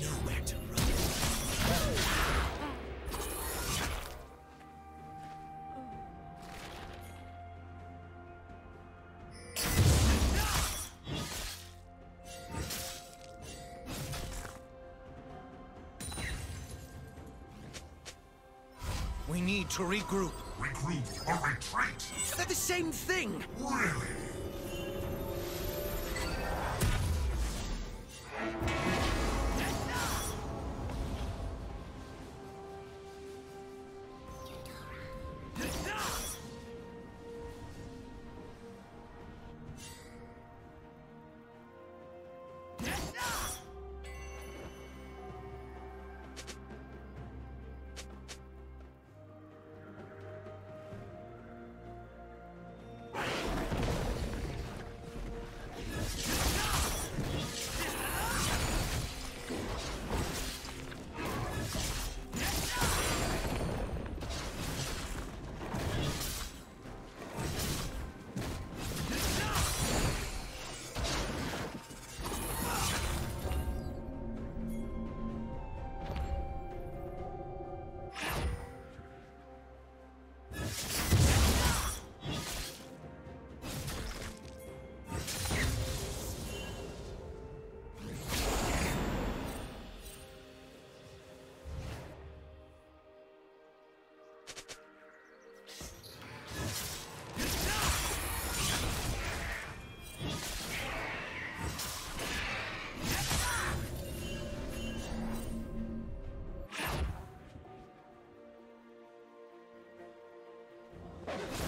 Nowhere to run. We need to regroup. Regroup or retreat? They're the same thing. Really? you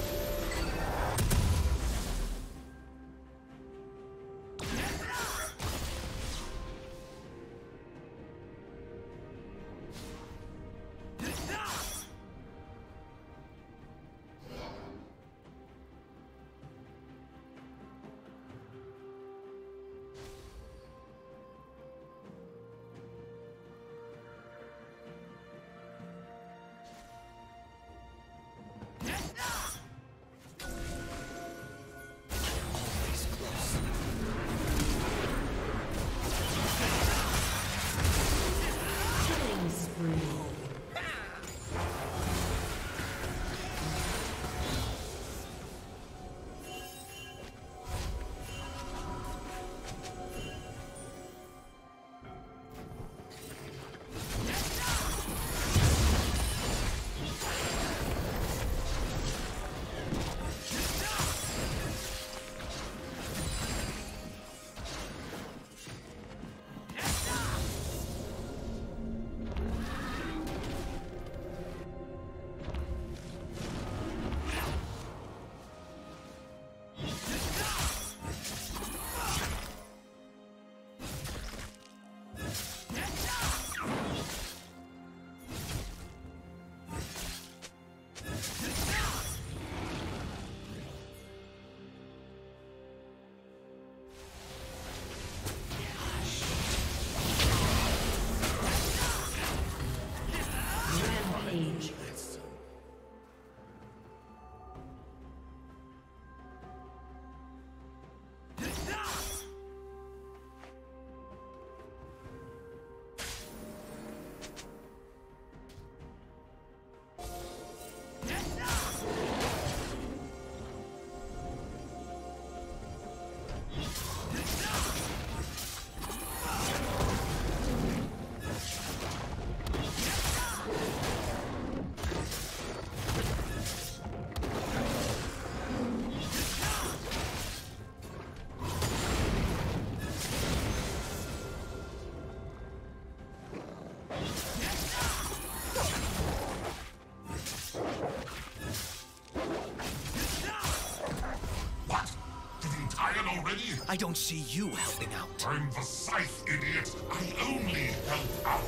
Already? I don't see you helping out. I'm the scythe, idiot. I only help out.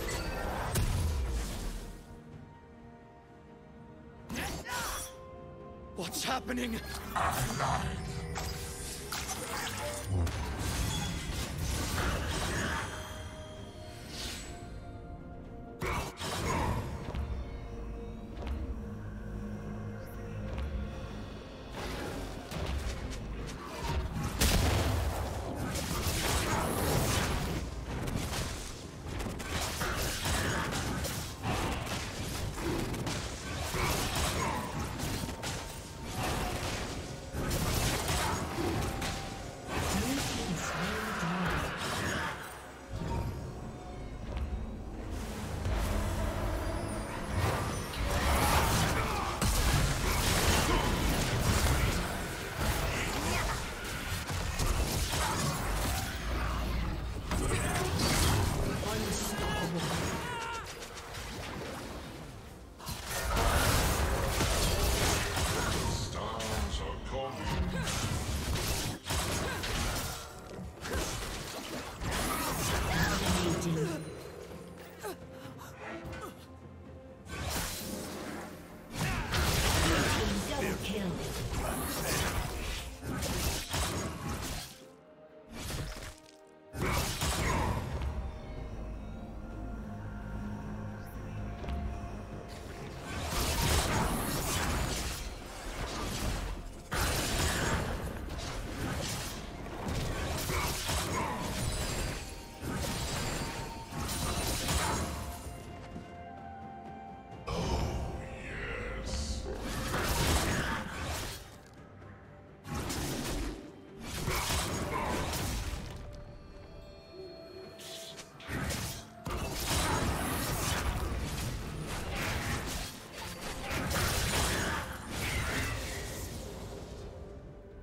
What's happening? Alive.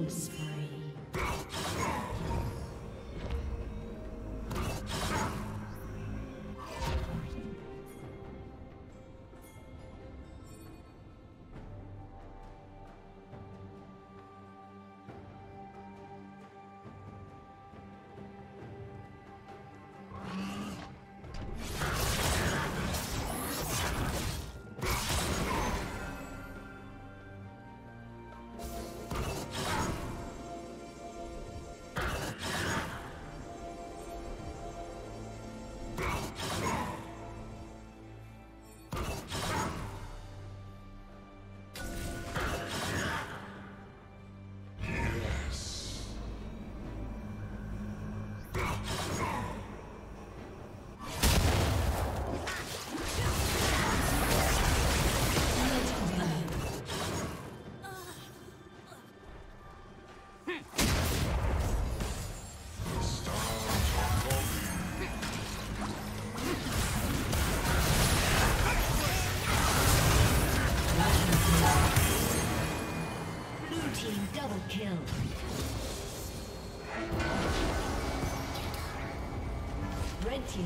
Killing spree.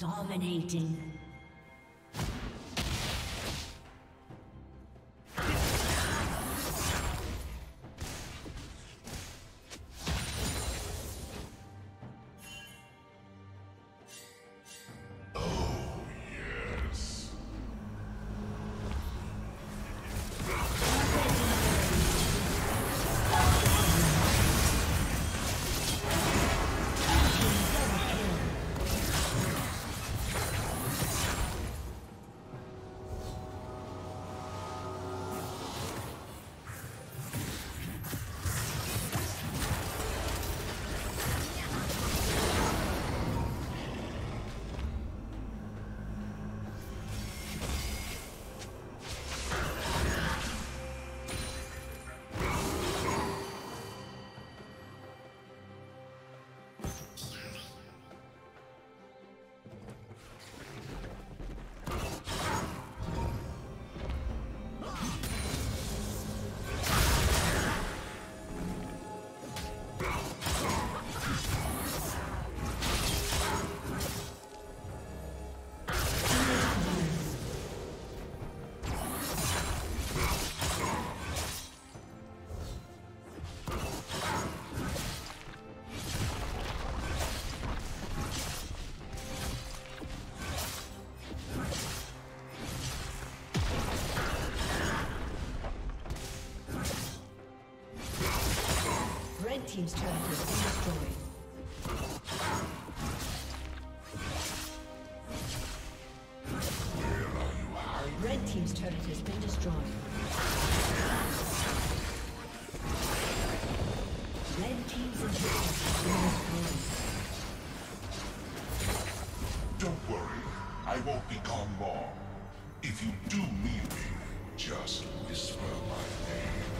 Dominating. Team's turret has been destroyed. Red team's turret has been destroyed. Red team's inhibitor has been destroyed. Don't worry. I won't be gone long. If you do need me, just whisper my name.